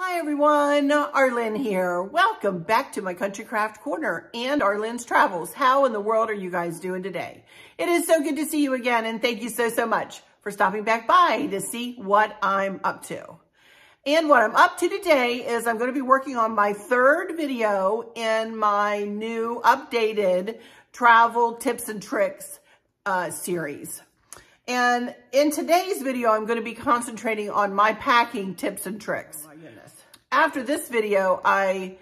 Hi everyone, Arlynn here. Welcome back to my Country Craft Corner and Arlynn's Travels. How in the world are you guys doing today? It is so good to see you again and thank you so, so much for stopping back by to see what I'm up to. And what I'm up to today is I'm going to be working on my third video in my new updated travel tips and tricks uh, series. And in today's video, I'm going to be concentrating on my packing tips and tricks. After this video, I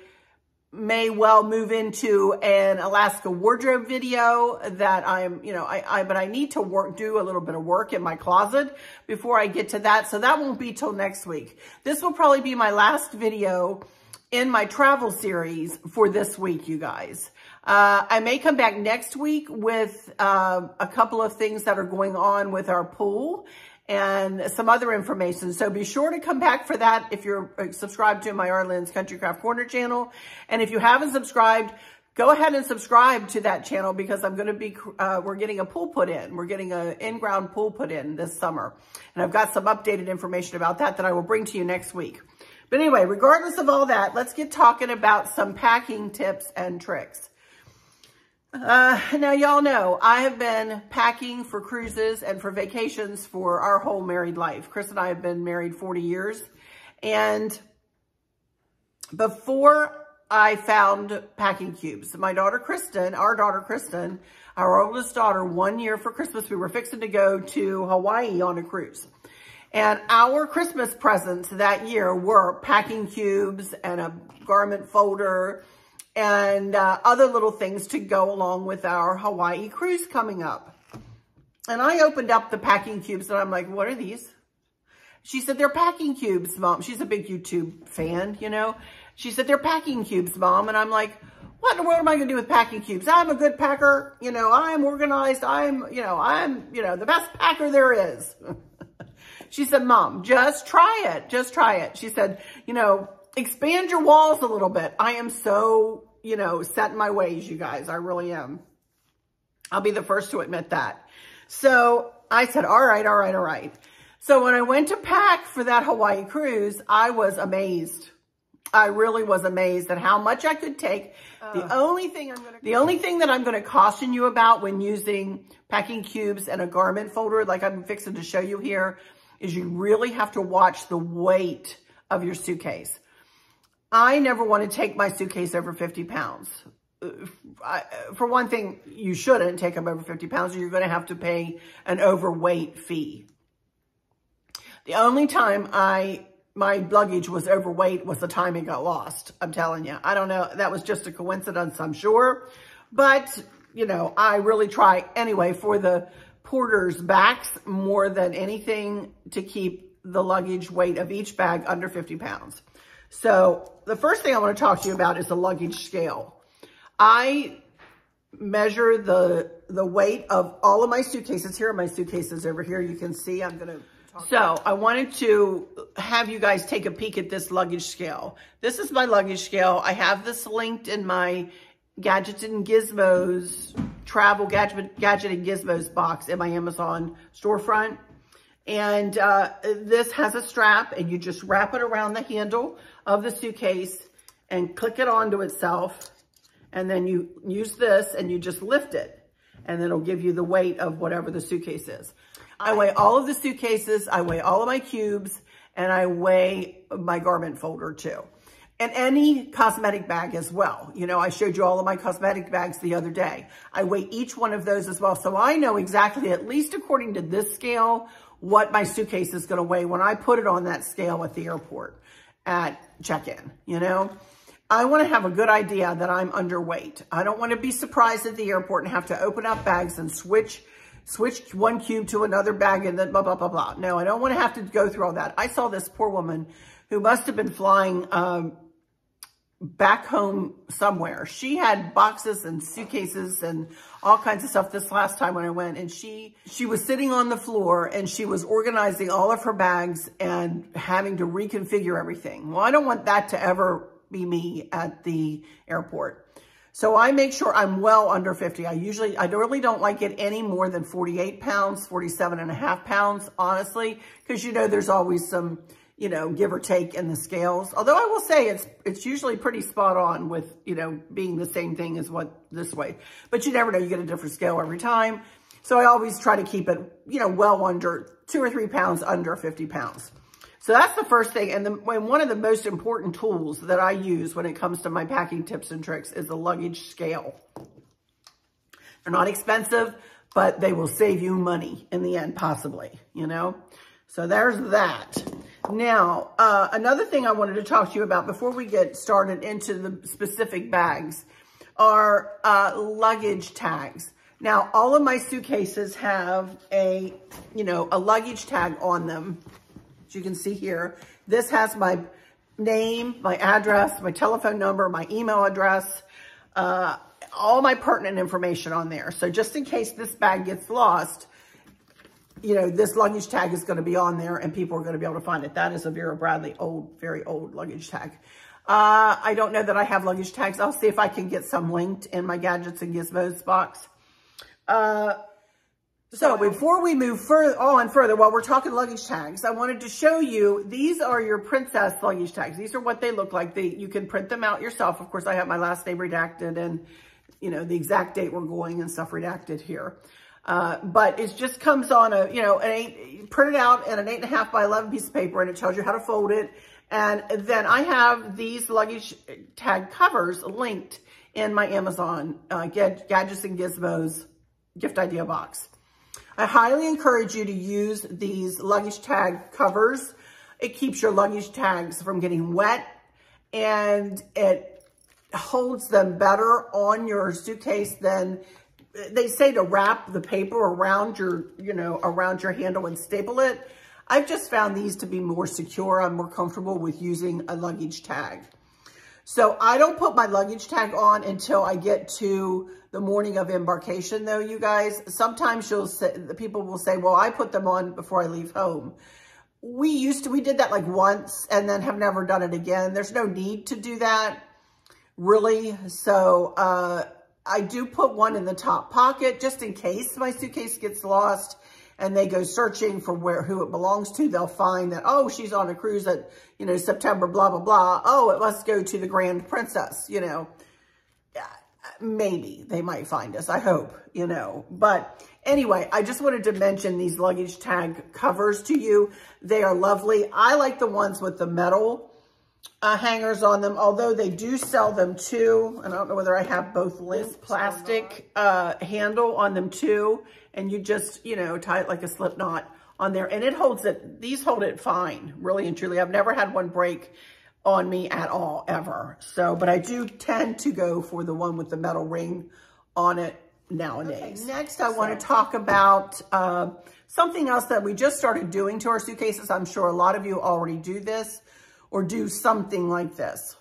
may well move into an Alaska wardrobe video that I'm, you know, I, I, but I need to work, do a little bit of work in my closet before I get to that. So that won't be till next week. This will probably be my last video in my travel series for this week, you guys. Uh, I may come back next week with uh, a couple of things that are going on with our pool and some other information. So be sure to come back for that if you're uh, subscribed to my Arlynn's Country Craft Corner channel. And if you haven't subscribed, go ahead and subscribe to that channel because I'm going to be, uh, we're getting a pool put in. We're getting an in-ground pool put in this summer. And I've got some updated information about that that I will bring to you next week. But anyway, regardless of all that, let's get talking about some packing tips and tricks. Uh, now, y'all know I have been packing for cruises and for vacations for our whole married life. Chris and I have been married 40 years. And before I found packing cubes, my daughter Kristen, our daughter Kristen, our oldest daughter, one year for Christmas, we were fixing to go to Hawaii on a cruise. And our Christmas presents that year were packing cubes and a garment folder and uh, other little things to go along with our Hawaii cruise coming up. And I opened up the packing cubes and I'm like, what are these? She said, they're packing cubes, Mom. She's a big YouTube fan, you know. She said, they're packing cubes, Mom. And I'm like, what in the world am I going to do with packing cubes? I'm a good packer. You know, I'm organized. I'm, you know, I'm, you know, the best packer there is. she said, Mom, just try it. Just try it. She said, you know, expand your walls a little bit. I am so you know, set in my ways, you guys. I really am. I'll be the first to admit that. So I said, all right, all right, all right. So when I went to pack for that Hawaii cruise, I was amazed. I really was amazed at how much I could take. The only thing I'm going to, the only thing that I'm going to caution you about when using packing cubes and a garment folder, like I'm fixing to show you here, is you really have to watch the weight of your suitcase. I never want to take my suitcase over 50 pounds. Uh, I, for one thing, you shouldn't take them over 50 pounds or you're going to have to pay an overweight fee. The only time I my luggage was overweight was the time it got lost. I'm telling you. I don't know. That was just a coincidence, I'm sure. But, you know, I really try anyway for the porter's backs more than anything to keep the luggage weight of each bag under 50 pounds. So the first thing I want to talk to you about is the luggage scale. I measure the the weight of all of my suitcases. Here are my suitcases over here. You can see I'm going to so I wanted to have you guys take a peek at this luggage scale. This is my luggage scale. I have this linked in my Gadgets and Gizmos, travel gadget, gadget and gizmos box in my Amazon storefront. And uh, this has a strap and you just wrap it around the handle of the suitcase and click it onto itself. And then you use this and you just lift it. And then it'll give you the weight of whatever the suitcase is. I weigh all of the suitcases. I weigh all of my cubes and I weigh my garment folder too. And any cosmetic bag as well. You know, I showed you all of my cosmetic bags the other day. I weigh each one of those as well. So I know exactly, at least according to this scale, what my suitcase is going to weigh when I put it on that scale at the airport at check-in, you know? I want to have a good idea that I'm underweight. I don't want to be surprised at the airport and have to open up bags and switch switch one cube to another bag and then blah, blah, blah, blah. No, I don't want to have to go through all that. I saw this poor woman who must have been flying um, back home somewhere. She had boxes and suitcases and all kinds of stuff this last time when I went. And she, she was sitting on the floor and she was organizing all of her bags and having to reconfigure everything. Well, I don't want that to ever be me at the airport. So I make sure I'm well under 50. I usually, I really don't like it any more than 48 pounds, 47 and a half pounds, honestly, because you know, there's always some, you know, give or take in the scales. Although I will say it's it's usually pretty spot on with, you know, being the same thing as what this way. But you never know, you get a different scale every time. So I always try to keep it, you know, well under two or three pounds under 50 pounds. So that's the first thing. And, the, and one of the most important tools that I use when it comes to my packing tips and tricks is the luggage scale. They're not expensive, but they will save you money in the end, possibly, you know? So there's that. Now, uh, another thing I wanted to talk to you about before we get started into the specific bags are uh, luggage tags. Now, all of my suitcases have a, you know, a luggage tag on them. As you can see here, this has my name, my address, my telephone number, my email address, uh, all my pertinent information on there. So just in case this bag gets lost, you know, this luggage tag is going to be on there and people are going to be able to find it. That is a Vera Bradley old, very old luggage tag. Uh, I don't know that I have luggage tags. I'll see if I can get some linked in my Gadgets and Gizmos box. Uh, so before we move further on further, while we're talking luggage tags, I wanted to show you, these are your princess luggage tags. These are what they look like. They, you can print them out yourself. Of course, I have my last name redacted and, you know, the exact date we're going and stuff redacted here. Uh, but it just comes on a, you know, an eight, printed out in an eight and a half by 11 piece of paper and it tells you how to fold it. And then I have these luggage tag covers linked in my Amazon uh, Gadgets and Gizmos gift idea box. I highly encourage you to use these luggage tag covers. It keeps your luggage tags from getting wet and it holds them better on your suitcase than they say to wrap the paper around your, you know, around your handle and staple it. I've just found these to be more secure. I'm more comfortable with using a luggage tag. So I don't put my luggage tag on until I get to the morning of embarkation though, you guys. Sometimes you'll say, the people will say, well, I put them on before I leave home. We used to, we did that like once and then have never done it again. There's no need to do that really. So, uh, I do put one in the top pocket just in case my suitcase gets lost and they go searching for where who it belongs to. They'll find that, oh, she's on a cruise at, you know, September, blah, blah, blah. Oh, it must go to the Grand Princess, you know. Maybe they might find us, I hope, you know. But anyway, I just wanted to mention these luggage tag covers to you. They are lovely. I like the ones with the metal uh, hangers on them, although they do sell them too. And I don't know whether I have both lint plastic uh, handle on them too. And you just, you know, tie it like a slip knot on there. And it holds it, these hold it fine, really and truly. I've never had one break on me at all, ever. So, but I do tend to go for the one with the metal ring on it nowadays. Okay, next, I so. want to talk about uh, something else that we just started doing to our suitcases. I'm sure a lot of you already do this or do something like this.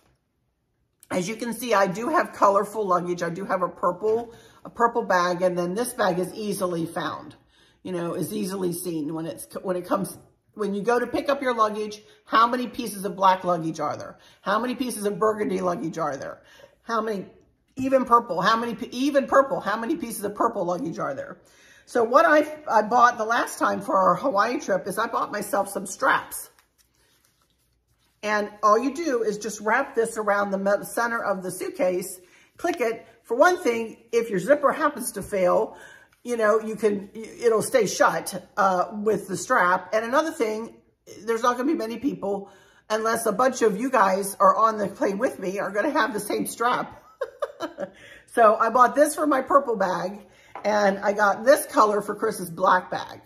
As you can see, I do have colorful luggage. I do have a purple, a purple bag, and then this bag is easily found, you know, is easily seen when it's, when it comes, when you go to pick up your luggage, how many pieces of black luggage are there? How many pieces of burgundy luggage are there? How many, even purple, how many, even purple, how many pieces of purple luggage are there? So what I, I bought the last time for our Hawaii trip is I bought myself some straps. And all you do is just wrap this around the center of the suitcase, click it. For one thing, if your zipper happens to fail, you know, you can, it'll stay shut uh, with the strap. And another thing, there's not going to be many people, unless a bunch of you guys are on the plane with me, are going to have the same strap. so I bought this for my purple bag, and I got this color for Chris's black bag.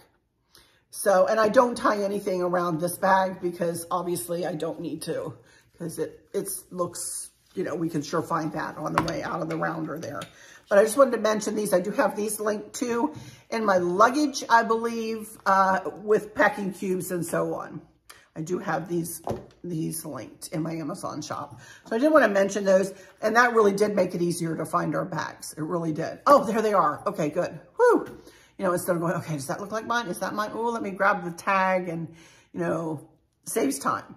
So, and I don't tie anything around this bag because obviously I don't need to because it it looks, you know, we can sure find that on the way out of the rounder there. But I just wanted to mention these. I do have these linked too in my luggage, I believe, uh, with packing cubes and so on. I do have these these linked in my Amazon shop. So I did want to mention those, and that really did make it easier to find our bags. It really did. Oh, there they are. Okay, good. Whew you know, instead of going, okay, does that look like mine? Is that mine? Oh, let me grab the tag and, you know, saves time.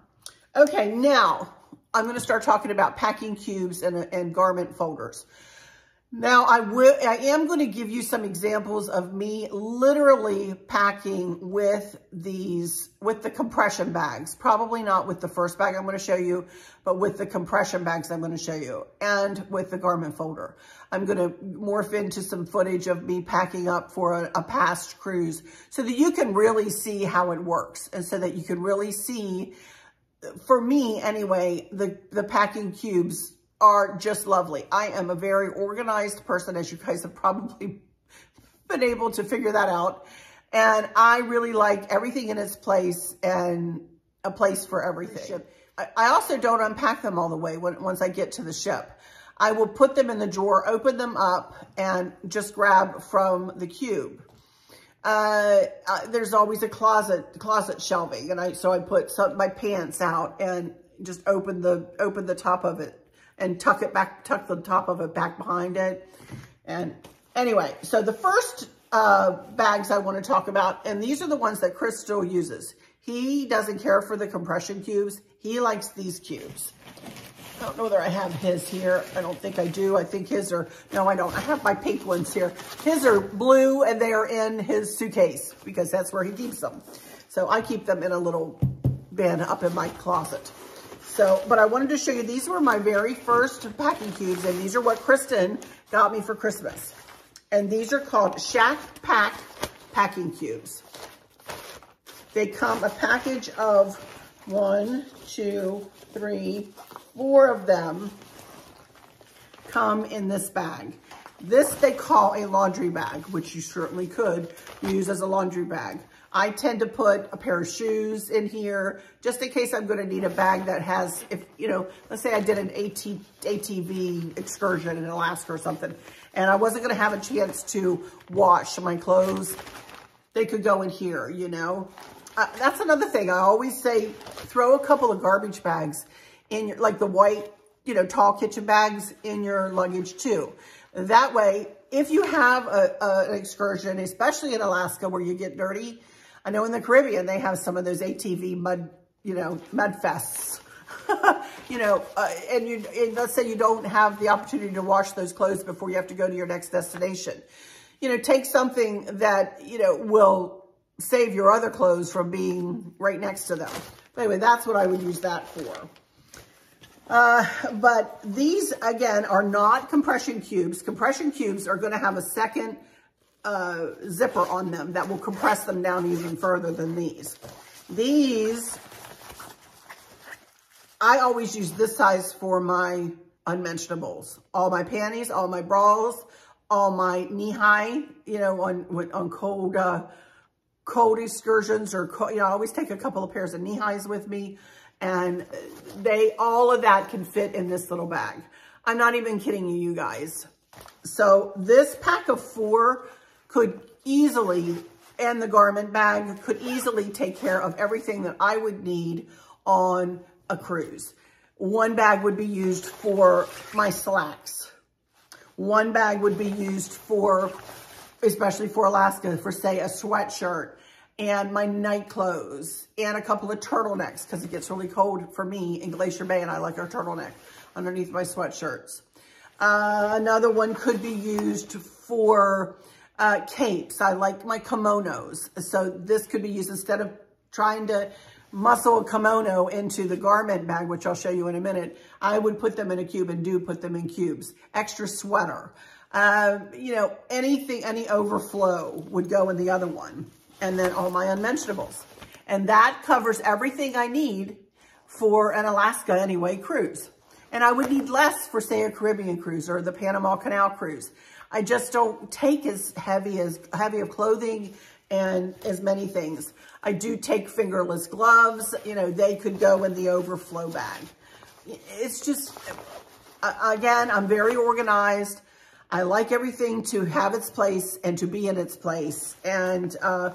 Okay, now I'm going to start talking about packing cubes and, and garment folders. Now I will, I am going to give you some examples of me literally packing with these, with the compression bags. Probably not with the first bag I'm going to show you, but with the compression bags I'm going to show you and with the garment folder. I'm going to morph into some footage of me packing up for a, a past cruise so that you can really see how it works and so that you can really see, for me anyway, the, the packing cubes are just lovely. I am a very organized person, as you guys have probably been able to figure that out. And I really like everything in its place and a place for everything. I also don't unpack them all the way when, once I get to the ship. I will put them in the drawer, open them up, and just grab from the cube. Uh, uh, there's always a closet closet shelving, and I so I put some my pants out and just open the open the top of it and tuck it back, tuck the top of it back behind it. And anyway, so the first uh, bags I want to talk about, and these are the ones that Chris still uses. He doesn't care for the compression cubes. He likes these cubes. I don't know whether I have his here. I don't think I do. I think his are, no, I don't. I have my pink ones here. His are blue and they are in his suitcase because that's where he keeps them. So I keep them in a little bin up in my closet. So, but I wanted to show you, these were my very first packing cubes, and these are what Kristen got me for Christmas. And these are called Shacke Pak packing cubes. They come a package of one, two, three, four of them come in this bag. This they call a laundry bag, which you certainly could use as a laundry bag. I tend to put a pair of shoes in here just in case I'm going to need a bag that has, if you know, let's say I did an AT, ATV excursion in Alaska or something, and I wasn't going to have a chance to wash my clothes. They could go in here, you know. Uh, that's another thing. I always say throw a couple of garbage bags in your, like the white, you know, tall kitchen bags in your luggage too. That way, if you have a, a, an excursion, especially in Alaska where you get dirty, I know in the Caribbean, they have some of those ATV mud, you know, mud fests. you know, uh, and you, and let's say you don't have the opportunity to wash those clothes before you have to go to your next destination. You know, take something that, you know, will save your other clothes from being right next to them. But anyway, that's what I would use that for. Uh, but these, again, are not compression cubes. Compression cubes are going to have a second uh, zipper on them that will compress them down even further than these. These, I always use this size for my unmentionables. All my panties, all my bras, all my knee-high, you know, on, on cold, uh, cold excursions or, you know, I always take a couple of pairs of knee-highs with me and they, all of that can fit in this little bag. I'm not even kidding you, you guys. So this pack of four could easily, and the garment bag could easily take care of everything that I would need on a cruise. One bag would be used for my slacks. One bag would be used for, especially for Alaska, for say a sweatshirt and my night clothes and a couple of turtlenecks because it gets really cold for me in Glacier Bay and I like our turtleneck underneath my sweatshirts. Uh, another one could be used for uh, capes. I like my kimonos. So this could be used instead of trying to muscle a kimono into the garment bag, which I'll show you in a minute. I would put them in a cube and do put them in cubes. Extra sweater. Uh, you know, anything, any overflow would go in the other one. And then all my unmentionables. And that covers everything I need for an Alaska anyway cruise. And I would need less for say a Caribbean cruise or the Panama Canal cruise. I just don't take as heavy as heavy of clothing and as many things. I do take fingerless gloves. You know, they could go in the overflow bag. It's just, again, I'm very organized. I like everything to have its place and to be in its place. And uh,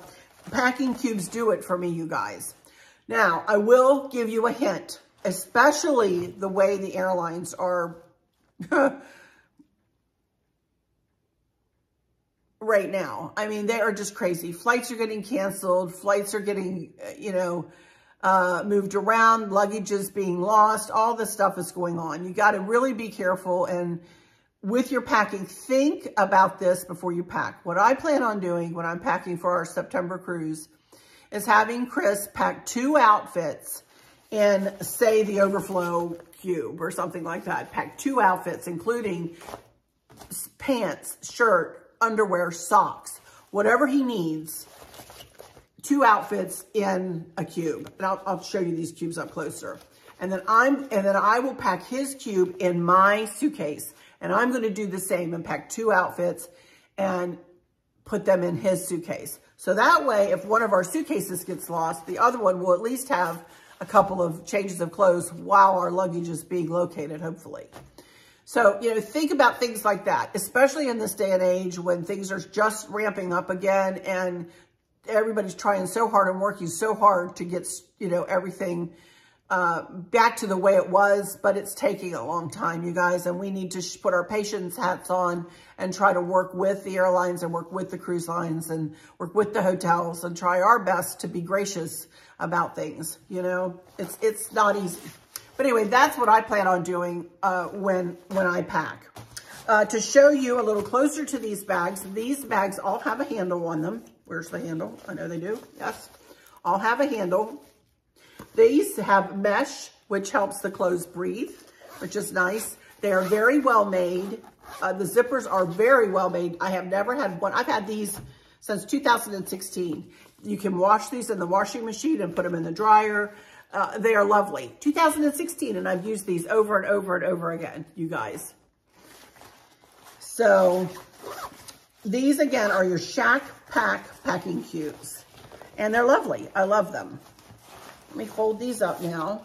packing cubes do it for me, you guys. Now, I will give you a hint, especially the way the airlines are right now. I mean, they are just crazy. Flights are getting canceled. Flights are getting, uh, you know, uh, moved around. Luggage is being lost. All this stuff is going on. You got to really be careful and with your packing, think about this before you pack. What I plan on doing when I'm packing for our September cruise is having Chris pack two outfits in, say, the overflow cube or something like that. Pack two outfits, including pants, shirt, underwear, socks, whatever he needs, two outfits in a cube. And I'll, I'll show you these cubes up closer. And then I'm, and then I will pack his cube in my suitcase. And I'm going to do the same and pack two outfits and put them in his suitcase. So that way, if one of our suitcases gets lost, the other one will at least have a couple of changes of clothes while our luggage is being located, hopefully. So, you know, think about things like that, especially in this day and age when things are just ramping up again and everybody's trying so hard and working so hard to get, you know, everything uh, back to the way it was, but it's taking a long time, you guys, and we need to put our patience hats on and try to work with the airlines and work with the cruise lines and work with the hotels and try our best to be gracious about things, you know? It's, it's not easy. But anyway, that's what I plan on doing uh, when, when I pack. Uh, to show you a little closer to these bags, these bags all have a handle on them. Where's the handle? I know they do. Yes. All have a handle. These have mesh, which helps the clothes breathe, which is nice. They are very well made. Uh, the zippers are very well made. I have never had one. I've had these since 2016. You can wash these in the washing machine and put them in the dryer. Uh, they are lovely. 2016, and I've used these over and over and over again, you guys. So these, again, are your Shacke Pak packing cubes. And they're lovely. I love them. Let me fold these up now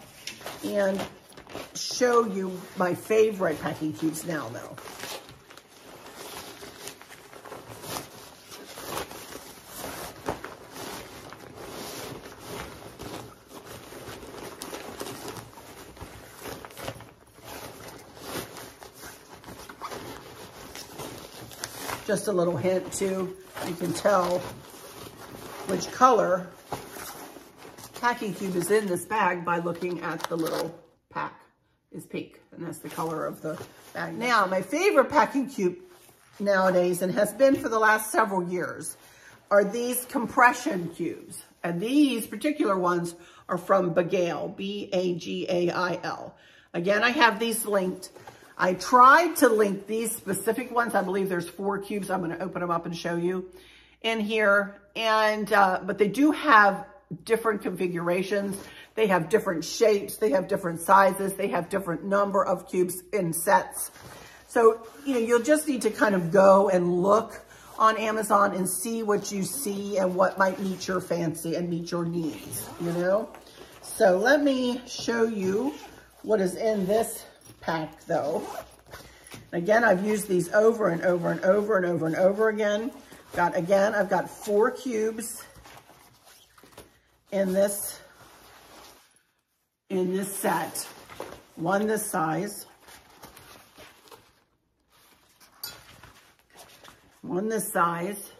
and show you my favorite packing cubes now, though. Just a little hint too, you can tell which color packing cube is in this bag by looking at the little pack is pink, and that's the color of the bag. Now, my favorite packing cube nowadays, and has been for the last several years, are these compression cubes. And these particular ones are from Bagail, B-A-G-A-I-L. Again, I have these linked. I tried to link these specific ones. I believe there's four cubes. I'm going to open them up and show you in here. And, uh, but they do have different configurations. They have different shapes. They have different sizes. They have different number of cubes in sets. So, you know, you'll just need to kind of go and look on Amazon and see what you see and what might meet your fancy and meet your needs, you know? So let me show you what is in this pack though. Again, I've used these over and over and over and over and over again. Got, again, I've got four cubes in this, in this set. One this size. One this size.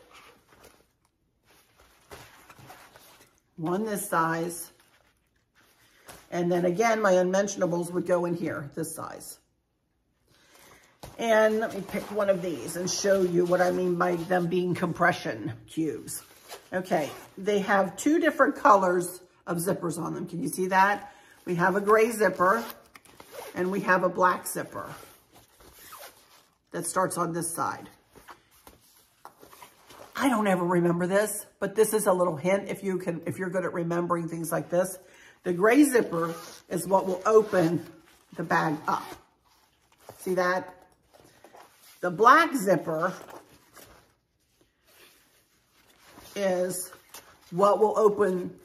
One this size. And then again, my unmentionables would go in here, this size. And let me pick one of these and show you what I mean by them being compression cubes. Okay, they have two different colors of zippers on them. Can you see that? We have a gray zipper and we have a black zipper that starts on this side. I don't ever remember this, but this is a little hint if you can, if you're good at remembering things like this. The gray zipper is what will open the bag up. See that? The black zipper is what will open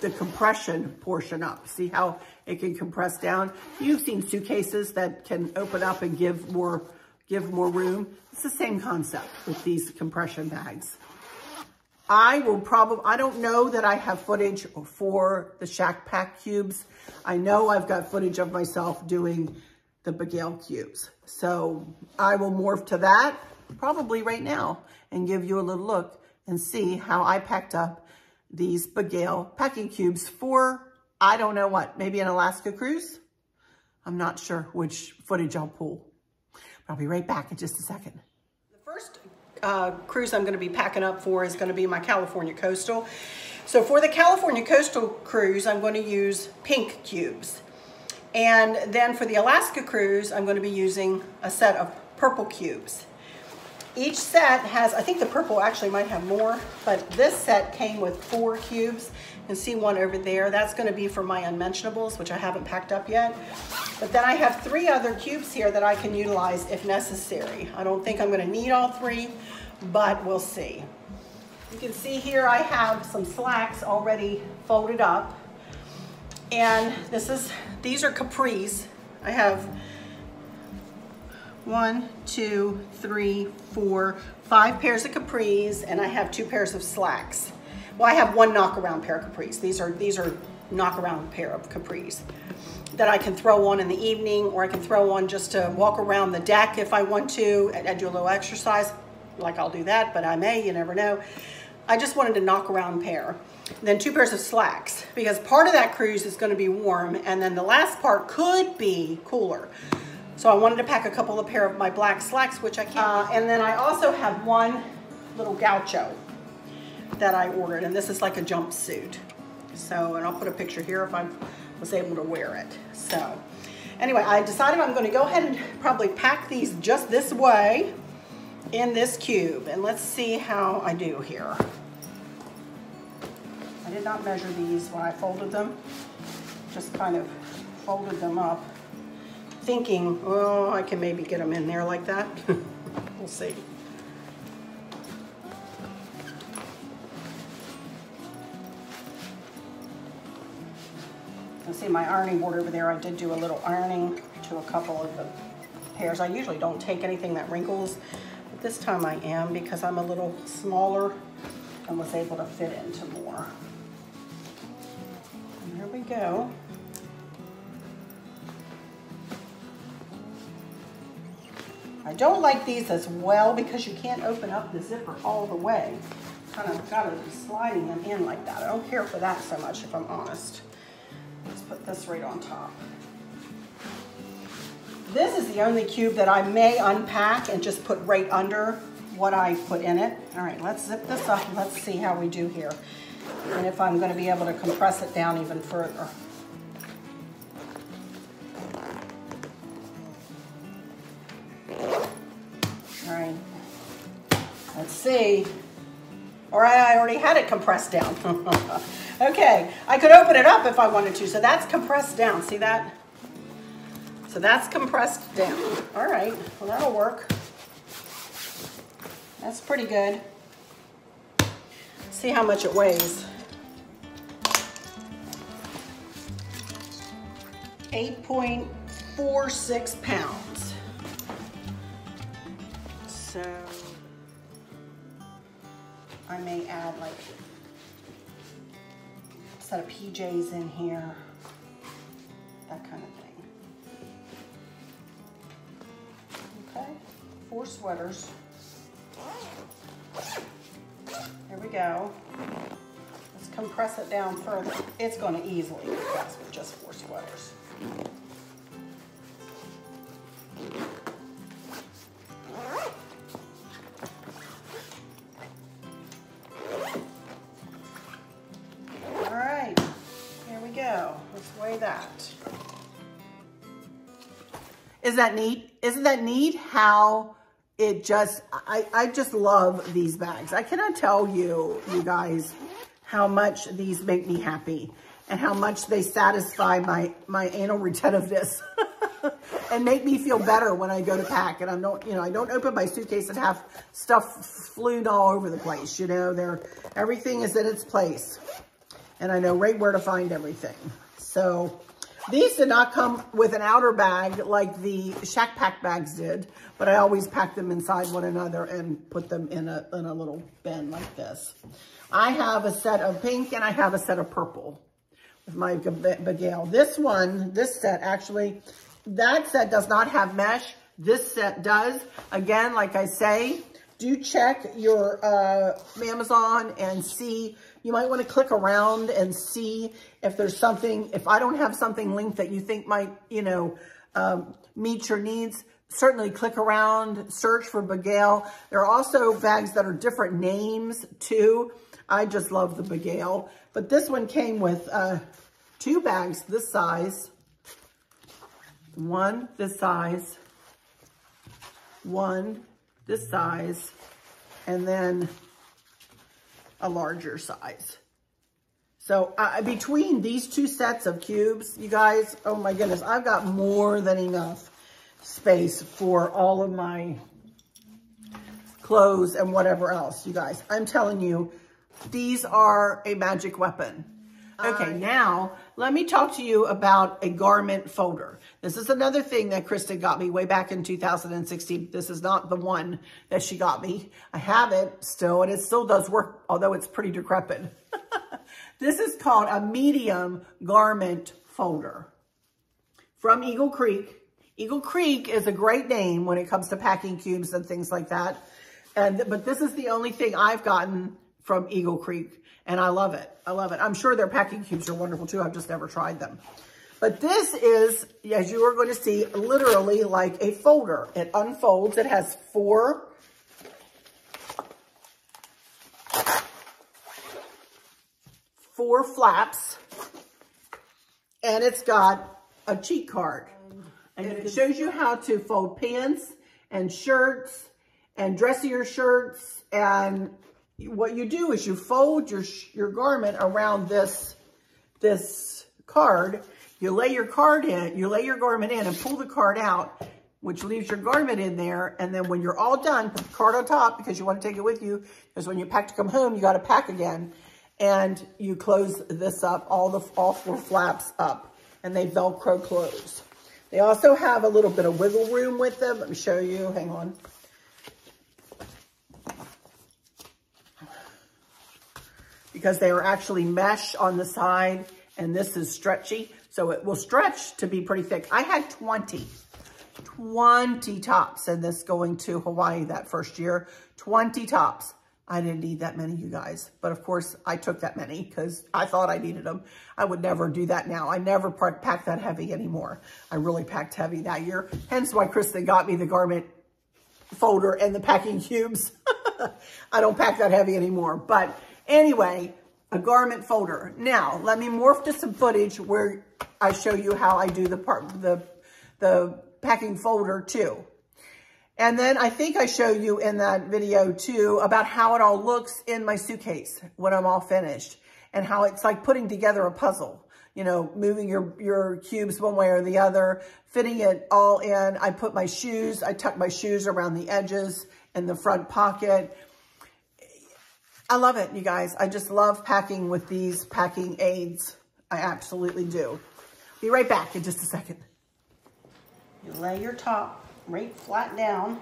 the compression portion up. See how it can compress down? You've seen suitcases that can open up and give more, give more room. It's the same concept with these compression bags. I will probably, I don't know that I have footage for the Shacke Pak cubes. I know I've got footage of myself doing the Bagail cubes. So I will morph to that probably right now and give you a little look and see how I packed up these Bagail packing cubes for, I don't know what, maybe an Alaska cruise? I'm not sure which footage I'll pull. I'll be right back in just a second. The first uh, cruise I'm going to be packing up for is going to be my California Coastal. So for the California Coastal cruise, I'm going to use pink cubes. And then for the Alaska cruise, I'm going to be using a set of purple cubes. Each set has, I think the purple actually might have more, but this set came with four cubes. You can see one over there. That's gonna be for my unmentionables, which I haven't packed up yet. But then I have three other cubes here that I can utilize if necessary. I don't think I'm gonna need all three, but we'll see. You can see here I have some slacks already folded up. And this is, these are capris. I have one, two, three, four, five pairs of capris, and I have two pairs of slacks. Well, I have one knockaround pair of capris. These are these are knockaround pair of capris that I can throw on in the evening, or I can throw on just to walk around the deck if I want to. I do a little exercise, like I'll do that, but I may, you never know. I just wanted a knockaround pair. Then two pairs of slacks, because part of that cruise is gonna be warm, and then the last part could be cooler. So I wanted to pack a couple of pair of my black slacks, which I can. Uh, and then I also have one little gaucho that I ordered, and this is like a jumpsuit. So, and I'll put a picture here if I was able to wear it. So, anyway, I decided I'm going to go ahead and probably pack these just this way in this cube. And let's see how I do here. I did not measure these when I folded them. Just kind of folded them up thinking, oh, I can maybe get them in there like that. we'll see. You see my ironing board over there, I did do a little ironing to a couple of the pairs. I usually don't take anything that wrinkles, but this time I am because I'm a little smaller and was able to fit into more. And here we go. I don't like these as well because you can't open up the zipper all the way. Kind of got to be sliding them in like that. I don't care for that so much if I'm honest. Let's put this right on top. This is the only cube that I may unpack and just put right under what I put in it. All right, let's zip this up let's see how we do here. And if I'm gonna be able to compress it down even further. See. Right, I already had it compressed down. okay, I could open it up if I wanted to. So that's compressed down. See that? So that's compressed down. All right, well that'll work. That's pretty good. See how much it weighs. 8.46 pounds. May add like a set of PJs in here, that kind of thing. Okay, four sweaters. Here we go. Let's compress it down further. It's going to easily compress with just four sweaters. Is that neat? Isn't that neat how it just, I, I just love these bags. I cannot tell you, you guys, how much these make me happy and how much they satisfy my, my anal retentiveness and make me feel better when I go to pack. And I don't, you know, I don't open my suitcase and have stuff flued all over the place. You know, they're, everything is in its place and I know right where to find everything. So these did not come with an outer bag like the Shacke Pak bags did, but I always pack them inside one another and put them in a, in a little bin like this. I have a set of pink and I have a set of purple with my Bagail. This one, this set actually, that set does not have mesh. This set does. Again, like I say, do check your uh, Amazon and see you might want to click around and see if there's something, if I don't have something linked that you think might, you know, um, meet your needs, certainly click around, search for Bagail. There are also bags that are different names too. I just love the Bagail. But this one came with uh, two bags this size, one this size, one this size, and then a larger size. So uh, between these two sets of cubes, you guys, oh my goodness, I've got more than enough space for all of my clothes and whatever else, you guys. I'm telling you, these are a magic weapon. Okay, now let me talk to you about a garment folder. This is another thing that Krista got me way back in 2016. This is not the one that she got me. I have it still, and it still does work, although it's pretty decrepit. This is called a medium garment folder from Eagle Creek. Eagle Creek is a great name when it comes to packing cubes and things like that. And But this is the only thing I've gotten from Eagle Creek, and I love it. I love it. I'm sure their packing cubes are wonderful too. I've just never tried them. But this is, as you are going to see, literally like a folder. It unfolds. It has four four flaps and it's got a cheat card. And it shows you how to fold pants and shirts and dressier shirts and what you do is you fold your, your garment around this, this card. You lay your card in, you lay your garment in and pull the card out, which leaves your garment in there. And then when you're all done, put the card on top because you want to take it with you. Because when you pack to come home, you got to pack again. And you close this up, all the all four flaps up, and they Velcro close. They also have a little bit of wiggle room with them. Let me show you. Hang on. because they are actually mesh on the side and this is stretchy. So it will stretch to be pretty thick. I had 20, 20 tops in this going to Hawaii that first year, 20 tops. I didn't need that many, you guys. But of course, I took that many because I thought I needed them. I would never do that now. I never pack that heavy anymore. I really packed heavy that year. Hence why Kristen got me the garment folder and the packing cubes. I don't pack that heavy anymore. But Anyway, a garment folder. Now, let me morph to some footage where I show you how I do the part, the, the packing folder too. And then I think I show you in that video too about how it all looks in my suitcase when I'm all finished and how it's like putting together a puzzle. You know, moving your, your cubes one way or the other, fitting it all in. I put my shoes, I tuck my shoes around the edges in the front pocket. I love it, you guys. I just love packing with these packing aids. I absolutely do. Be right back in just a second. You lay your top right flat down.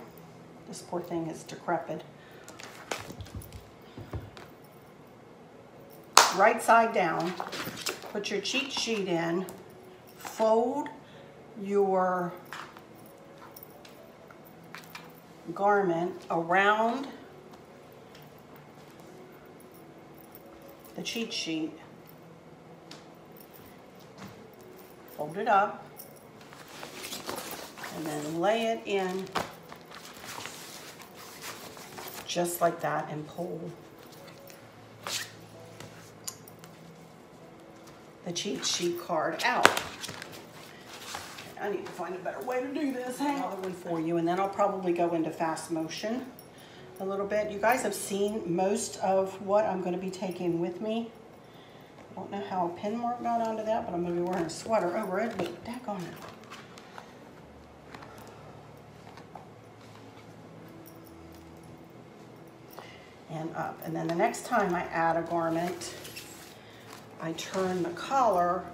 This poor thing is decrepit. Right side down. Put your cheat sheet in. Fold your garment around the cheat sheet, fold it up, and then lay it in just like that and pull the cheat sheet card out. I need to find a better way to do this. Hang Another one for you, and then I'll probably go into fast motion a little bit. You guys have seen most of what I'm going to be taking with me. I don't know how a pin mark got onto that, but I'm going to be wearing a sweater over it, but daggone it. And up. And then the next time I add a garment, I turn the collar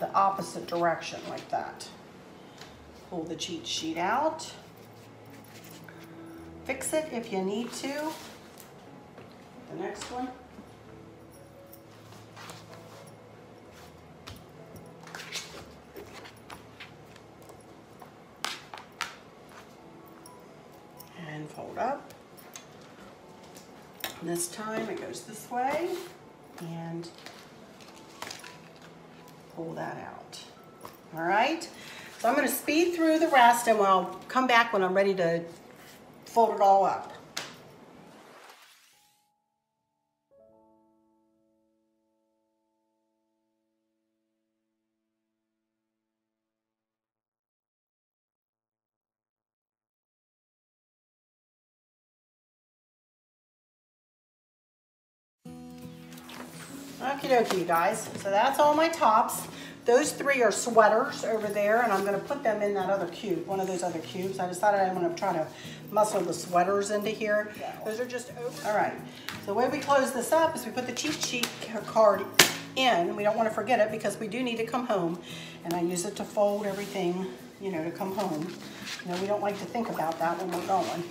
the opposite direction like that. Pull the cheat sheet out fix it if you need to. The next one. And fold up. This time it goes this way and pull that out. All right. So I'm gonna speed through the rest and I'll come back when I'm ready to fold it all up. Dokie, you guys. So that's all my tops. Those three are sweaters over there, and I'm gonna put them in that other cube, one of those other cubes. I decided I'm gonna try to muscle the sweaters into here. Those are just open. All right, so the way we close this up is we put the cheat sheet card in. We don't wanna forget it because we do need to come home, and I use it to fold everything, you know, to come home. You know, we don't like to think about that when we're going.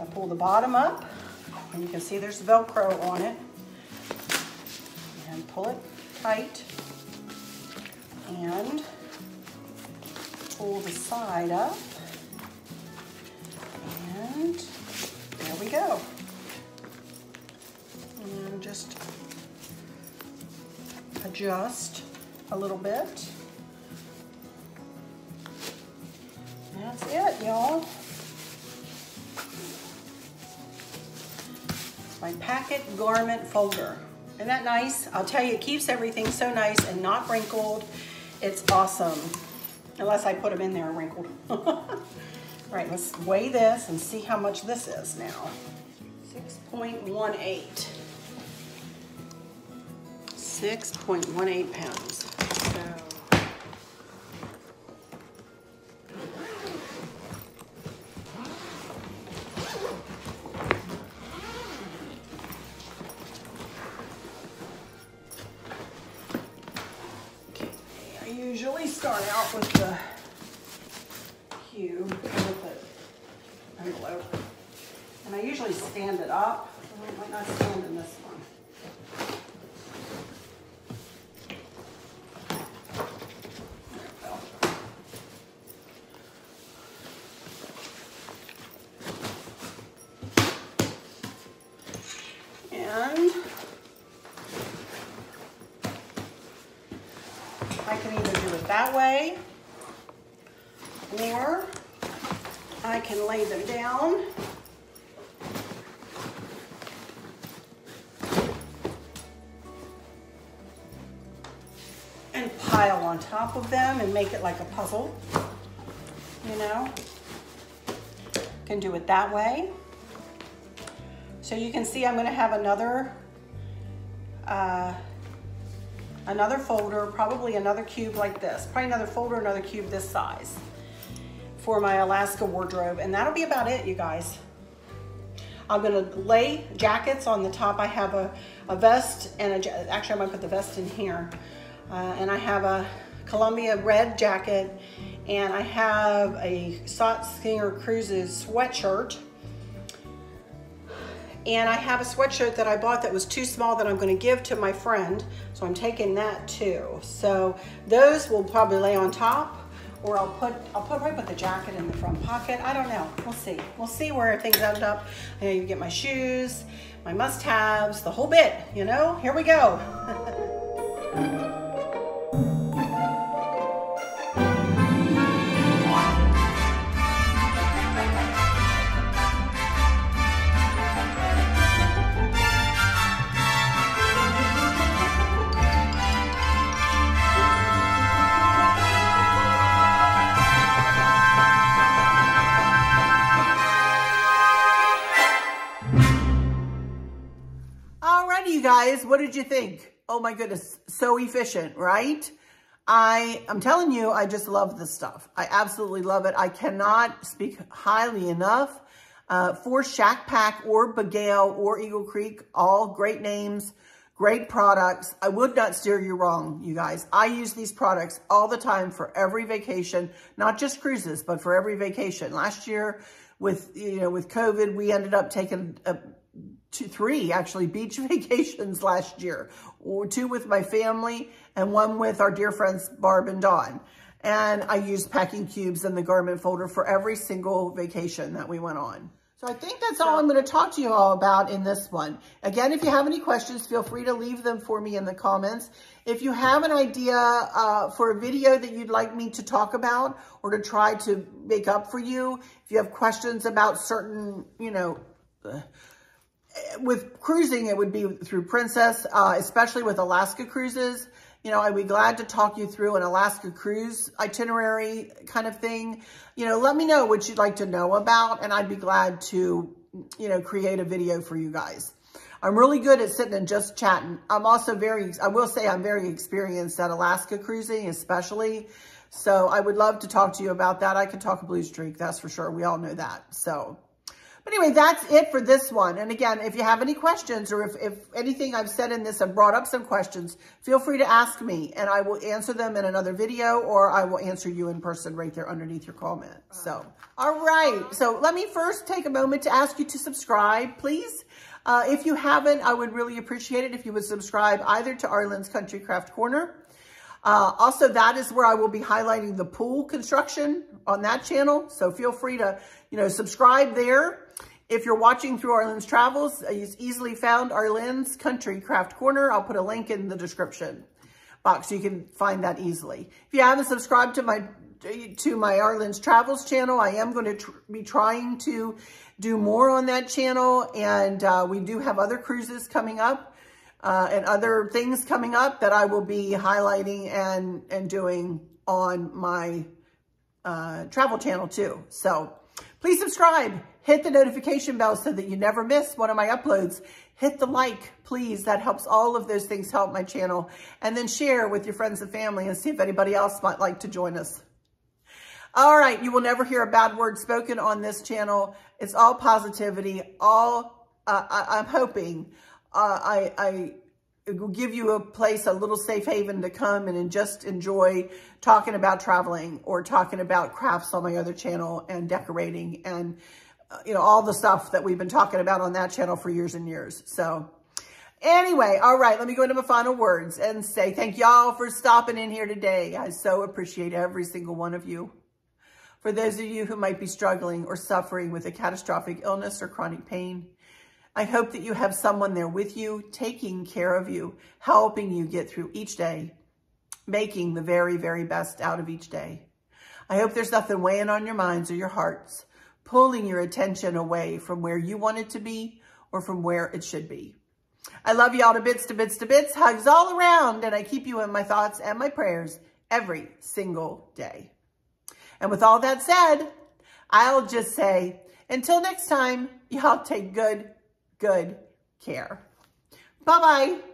I pull the bottom up, and you can see there's Velcro on it. And pull it tight and pull the side up. And there we go. And just adjust a little bit. That's it, y'all. My packet garment folder. Isn't that nice? I'll tell you, it keeps everything so nice and not wrinkled. It's awesome. Unless I put them in there wrinkled. All right, let's weigh this and see how much this is now. 6.18. 6.18 pounds. Pile on top of them and make it like a puzzle, you know? Can do it that way. So you can see I'm gonna have another uh, another folder, probably another cube like this, probably another folder, another cube this size for my Alaska wardrobe. And that'll be about it, you guys. I'm gonna lay jackets on the top. I have a, a vest and a, actually I'm gonna put the vest in here. Uh, and I have a Columbia red jacket and I have a Sot Singer Cruises sweatshirt. And I have a sweatshirt that I bought that was too small that I'm gonna give to my friend. So I'm taking that too. So those will probably lay on top or I'll put, I'll put right with the jacket in the front pocket. I don't know, we'll see. We'll see where things end up. I know you get my shoes, my must-haves, the whole bit, you know? Here we go. guys, what did you think? Oh my goodness, so efficient, right? I, I'm telling you, I just love this stuff. I absolutely love it. I cannot speak highly enough uh, for Shacke Pak or Bagail or Eagle Creek, all great names, great products. I would not steer you wrong, you guys. I use these products all the time for every vacation, not just cruises, but for every vacation. Last year with, you know, with COVID, we ended up taking a, two, three actually beach vacations last year, two with my family and one with our dear friends Barb and Dawn. And I used packing cubes in the garment folder for every single vacation that we went on. So I think that's all I'm going to talk to you all about in this one. Again, if you have any questions, feel free to leave them for me in the comments. If you have an idea uh, for a video that you'd like me to talk about or to try to make up for you, if you have questions about certain, you know, uh, with cruising, it would be through Princess, uh, especially with Alaska cruises. You know, I'd be glad to talk you through an Alaska cruise itinerary kind of thing. You know, let me know what you'd like to know about, and I'd be glad to, you know, create a video for you guys. I'm really good at sitting and just chatting. I'm also very, I will say I'm very experienced at Alaska cruising, especially. So I would love to talk to you about that. I can talk a blue streak, that's for sure. We all know that. So but anyway, that's it for this one. And again, if you have any questions or if, if anything I've said in this have brought up some questions, feel free to ask me and I will answer them in another video or I will answer you in person right there underneath your comment. So, all right. So let me first take a moment to ask you to subscribe, please. Uh, if you haven't, I would really appreciate it if you would subscribe either to Arlynn's Country Craft Corner. Uh, also, that is where I will be highlighting the pool construction on that channel. So feel free to, you know, subscribe there. If you're watching through Arlynn's Travels, it's easily found Arlynn's Country Craft Corner. I'll put a link in the description box so you can find that easily. If you haven't subscribed to my to my Arlynn's Travels channel, I am going to tr be trying to do more on that channel. And uh, we do have other cruises coming up uh, and other things coming up that I will be highlighting and, and doing on my uh, travel channel too. So please subscribe. Hit the notification bell so that you never miss one of my uploads. Hit the like, please. That helps all of those things help my channel. And then share with your friends and family and see if anybody else might like to join us. All right, you will never hear a bad word spoken on this channel. It's all positivity, all, uh, I, am hoping, uh, I, I it will give you a place, a little safe haven to come and just enjoy talking about traveling or talking about crafts on my other channel and decorating and, uh, you know, all the stuff that we've been talking about on that channel for years and years. So anyway, all right, let me go into my final words and say thank y'all for stopping in here today. I so appreciate every single one of you. For those of you who might be struggling or suffering with a catastrophic illness or chronic pain, I hope that you have someone there with you, taking care of you, helping you get through each day, making the very, very best out of each day. I hope there's nothing weighing on your minds or your hearts, pulling your attention away from where you want it to be or from where it should be. I love you all to bits, to bits, to bits. Hugs all around, and I keep you in my thoughts and my prayers every single day. And with all that said, I'll just say, until next time, y'all take good good care. Bye-bye.